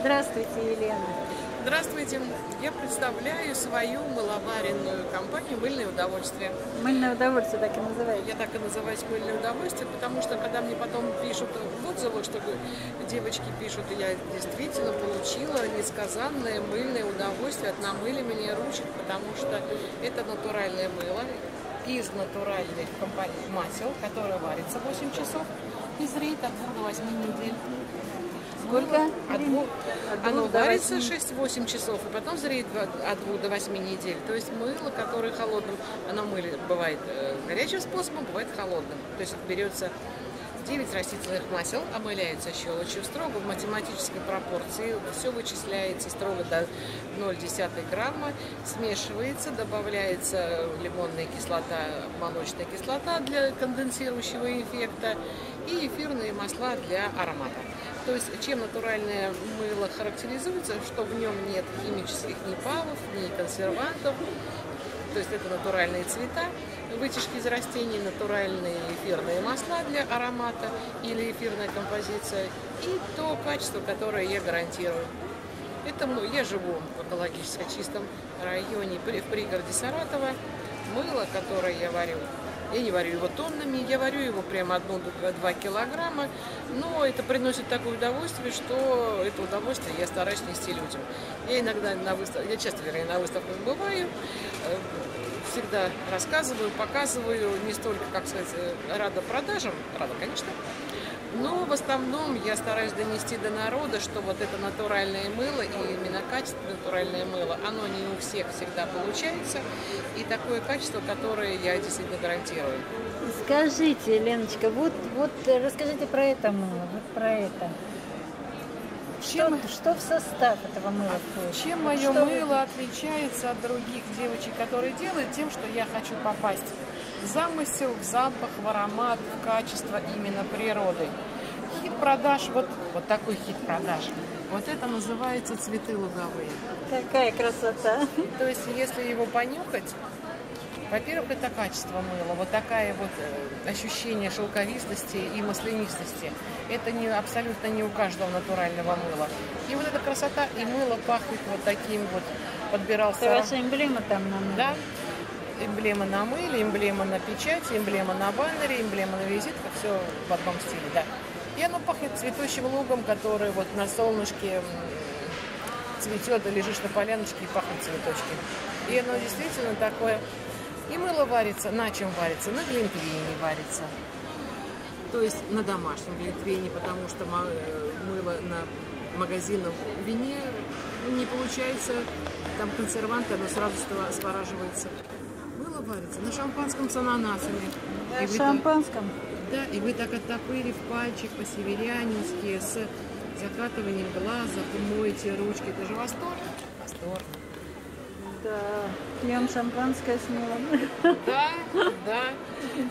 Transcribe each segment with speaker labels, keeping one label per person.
Speaker 1: Здравствуйте, Елена.
Speaker 2: Здравствуйте. Я представляю свою мыловаренную компанию «Мыльное удовольствие».
Speaker 1: Мыльное удовольствие так и называется.
Speaker 2: Я так и называюсь «Мыльное удовольствие», потому что когда мне потом пишут в отзывах, что девочки пишут, я действительно получила несказанное мыльное удовольствие от намыливания ручек, потому что это натуральное мыло из натуральных масел, которое варится 8 часов и зреет от 2 до 8 недель.
Speaker 1: Сколько?
Speaker 2: От двух,
Speaker 1: От
Speaker 2: оно
Speaker 1: двух до
Speaker 2: варится
Speaker 1: восьми.
Speaker 2: 6-8 часов, и потом зреет от 2 до 8 недель. То есть мыло, которое холодным, оно мыли, бывает э, горячим способом, бывает холодным. То есть берется 9 растительных масел, омыляется щелочью строго в математической пропорции, все вычисляется строго до 0,1 грамма, смешивается, добавляется лимонная кислота, молочная кислота для конденсирующего эффекта и эфирные масла для аромата. То есть чем натуральное мыло характеризуется, что в нем нет химических ни павов, ни консервантов, то есть это натуральные цвета, вытяжки из растений, натуральные эфирные масла для аромата или эфирная композиция и то качество, которое я гарантирую. Это я живу в экологически чистом районе, в пригороде Саратова. Мыло, которое я варю, я не варю его тоннами, я варю его прямо одну-два килограмма, но это приносит такое удовольствие, что это удовольствие я стараюсь нести людям. Я иногда на выставках, я часто, вернее, на выставках бываю, э, всегда рассказываю, показываю, не столько, как сказать, рада продажам, рада, конечно, но в основном я стараюсь донести до народа, что вот это натуральное мыло и именно качественное натуральное мыло, оно не у всех всегда получается, и такое качество, которое я действительно гарантирую.
Speaker 1: Скажите, Леночка, вот, вот расскажите про это мыло, вот про это. Что,
Speaker 2: Чем-
Speaker 1: что в состав этого мыла входит?
Speaker 2: Чем мое
Speaker 1: что вы-
Speaker 2: мыло отличается от других девочек, которые делают, тем, что я хочу попасть в замысел, в запах, в аромат, в качество именно природы. Хит продаж, вот, вот такой хит продаж, вот это называется цветы луговые.
Speaker 1: Какая красота.
Speaker 2: То есть, если его понюхать, во-первых, это качество мыла, вот такая вот э, ощущение шелковистости и маслянистости. Это не, абсолютно не у каждого натурального мыла. И вот эта красота, и мыло пахнет вот таким вот, подбирался...
Speaker 1: Это ваша эмблема там на мыле?
Speaker 2: Да, эмблема на мыле, эмблема на печати, эмблема на баннере, эмблема на визитках, все в одном стиле, да. И оно пахнет цветущим лугом, который вот на солнышке цветет, и лежишь на поляночке и пахнет цветочки. И оно действительно такое. И мыло варится, на чем варится? На глинтвейне варится. То есть на домашнем глинтвейне, потому что э, мыло на магазинном вине не получается, там консерванты, оно сразу свораживается. Мыло варится на шампанском с ананасами.
Speaker 1: Да, в
Speaker 2: вы
Speaker 1: шампанском.
Speaker 2: так- да, и вы так оттопыли в пальчик по-северянински с закатыванием глаза, моете ручки. Это же восторг? Восторг.
Speaker 1: Да. Пьем шампанское с мылом.
Speaker 2: Да, да.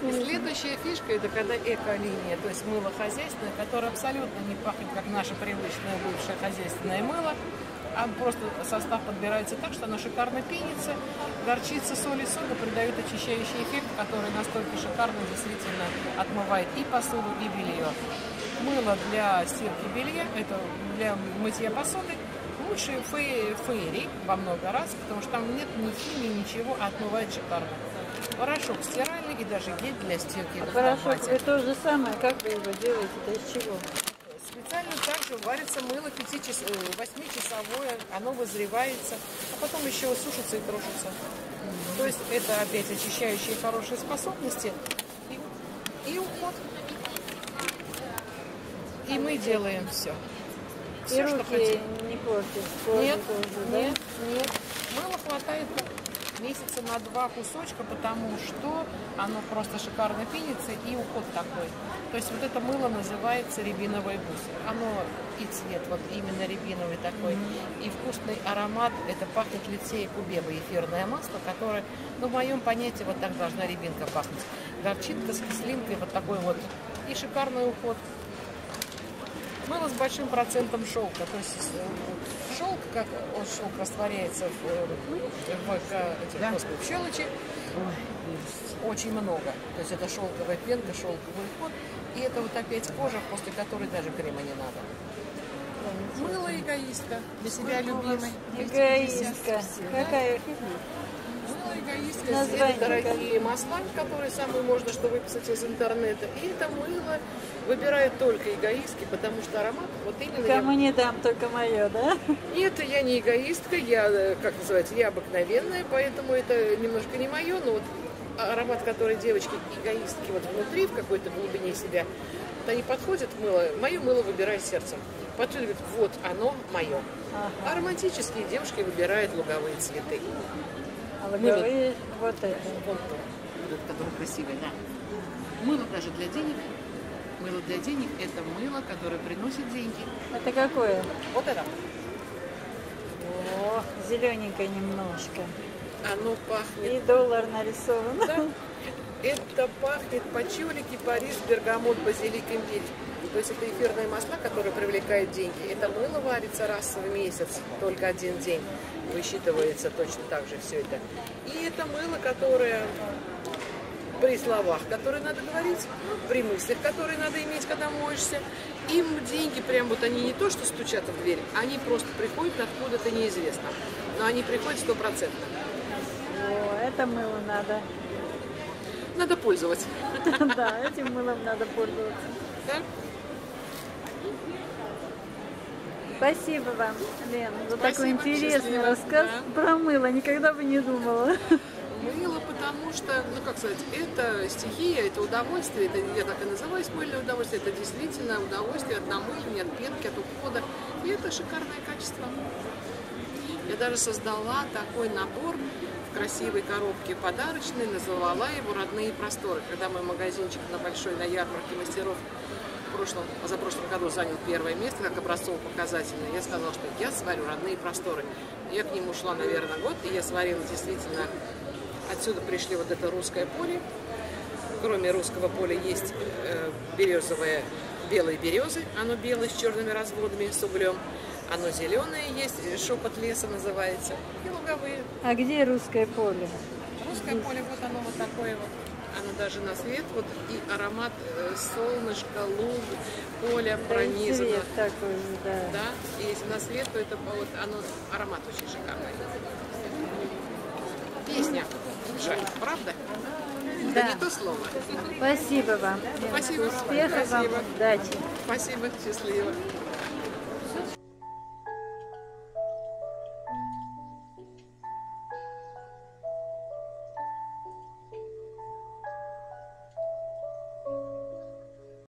Speaker 2: И следующая фишка это когда эко-линия, то есть мыло хозяйственное, которое абсолютно не пахнет, как наше привычное бывшее хозяйственное мыло, а просто состав подбирается так, что оно шикарно пенится, горчица, соль и сода придают очищающий эффект, который настолько шикарно действительно отмывает и посуду, и белье. Мыло для стирки белья, это для мытья посуды, лучше фе- фейри во много раз, потому что там нет ни химии, ничего, а отмывает шикарно. Порошок стиральный и даже гель для стирки. в
Speaker 1: Порошок, вы то же самое, как вы его делаете, это из чего?
Speaker 2: Специально также варится мыло 8-часовое, оно вызревается, а потом еще сушится и трошится. То есть это опять очищающие хорошие способности и, и уход. И мы делаем все.
Speaker 1: И
Speaker 2: Все, что
Speaker 1: руки
Speaker 2: хотим.
Speaker 1: не портит, кожу
Speaker 2: Нет,
Speaker 1: тоже, да?
Speaker 2: нет, нет. Мыло хватает месяца на два кусочка, потому что оно просто шикарно пенится и уход такой. То есть вот это мыло называется рябиновый гусь. Оно и цвет вот именно рябиновый такой, и вкусный аромат. Это пахнет лицея кубеба, эфирное масло, которое, ну, в моем понятии, вот так должна рябинка пахнуть. Горчинка с кислинкой, вот такой вот. И шикарный уход. Мыло с большим процентом шелка. То есть э, шелк, как он шелк растворяется в, э, в, э, этих, господи, в щелочи, очень много. То есть это шелковая пенка, шелковый уход. И это вот опять кожа, после которой даже крема не надо. Мыло эгоистка, для себя любимой.
Speaker 1: Эгоистка. Какая
Speaker 2: эгоистка.
Speaker 1: Название
Speaker 2: дорогие масла, которые самые можно что выписать из интернета. И это мыло выбирает только эгоистки, потому что аромат вот именно... я-
Speaker 1: Кому не дам, только мое, да?
Speaker 2: Нет, я не эгоистка, я, э, как называется, я обыкновенная, поэтому это немножко не мое, но вот аромат, который девочки эгоистки вот внутри, в какой-то глубине себя, вот они подходят мыло, мое мыло выбирает сердцем. Потом говорит, вот оно мое. А романтические девушки выбирают луговые цветы.
Speaker 1: А луговые вот это.
Speaker 2: Вот то, вот, которое красивое, да. Мыло даже для денег. Мыло для денег – это мыло, которое приносит деньги.
Speaker 1: Это какое?
Speaker 2: Вот это.
Speaker 1: О, зелененькое немножко.
Speaker 2: Оно пахнет
Speaker 1: И доллар нарисован.
Speaker 2: Да. Это пахнет пачулики, Париж, бергамот, базилик, имбирь. То есть это эфирные масла, которые привлекают деньги. Это мыло варится раз в месяц, только один день. Высчитывается точно так же все это. И это мыло, которое при словах, которые надо говорить, при мыслях, которые надо иметь, когда моешься. Им деньги прям вот они не то, что стучат в дверь, они просто приходят откуда-то неизвестно. Но они приходят стопроцентно.
Speaker 1: О, это мыло надо.
Speaker 2: Надо пользоваться.
Speaker 1: Да, этим мылом надо пользоваться. Спасибо вам, Лен, за такой интересный рассказ про мыло. Никогда бы не думала.
Speaker 2: Мыло, потому что, ну как сказать, это стихия, это удовольствие, это я так и называю мыльное удовольствие, это действительно удовольствие от намыливания, от пенки, от ухода. И это шикарное качество. Я даже создала такой набор красивой коробке подарочной, назвала его «Родные просторы». Когда мой магазинчик на Большой, на ярмарке мастеров в прошлом, позапрошлом году занял первое место как образцово-показательное, я сказала, что я сварю родные просторы. Я к нему шла, наверное, год, и я сварила действительно Отсюда пришли вот это русское поле. Кроме русского поля есть э, березовое, белые березы. Оно белое с черными разводами, с углем. Оно зеленое есть, э, шепот леса называется. И луговые.
Speaker 1: А где русское поле?
Speaker 2: Русское поле, вот оно вот такое вот. Оно даже на свет, вот и аромат э, солнышка, луг, поля
Speaker 1: Да
Speaker 2: пронизано.
Speaker 1: цвет такой, да.
Speaker 2: Да, и если на свет, то это вот оно, аромат очень шикарный. Песня. Жаль, правда?
Speaker 1: Да.
Speaker 2: Это не то слово.
Speaker 1: Спасибо вам.
Speaker 2: Спасибо.
Speaker 1: Успехов вам, удачи.
Speaker 2: Спасибо, счастливо.